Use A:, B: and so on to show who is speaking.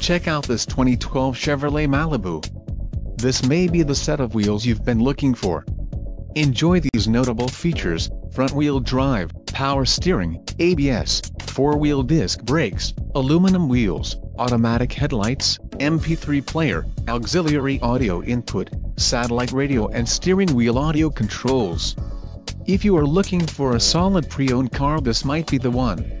A: Check out this 2012 Chevrolet Malibu. This may be the set of wheels you've been looking for. Enjoy these notable features, front-wheel drive, power steering, ABS, four-wheel disc brakes, aluminum wheels, automatic headlights, MP3 player, auxiliary audio input, satellite radio and steering wheel audio controls. If you are looking for a solid pre-owned car this might be the one.